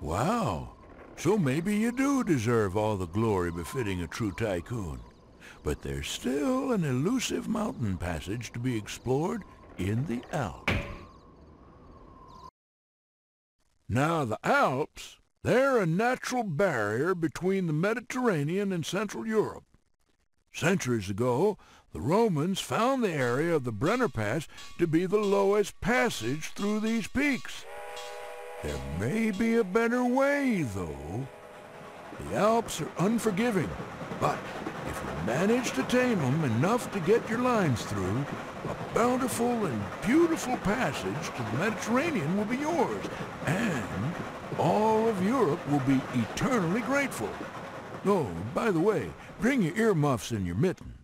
Wow. So maybe you do deserve all the glory befitting a true tycoon. But there's still an elusive mountain passage to be explored in the Alps. Now, the Alps, they're a natural barrier between the Mediterranean and Central Europe. Centuries ago, the Romans found the area of the Brenner Pass to be the lowest passage through these peaks. There may be a better way, though. The Alps are unforgiving, but if you manage to tame them enough to get your lines through, a bountiful and beautiful passage to the Mediterranean will be yours, and all of Europe will be eternally grateful. Oh, by the way, bring your earmuffs and your mittens.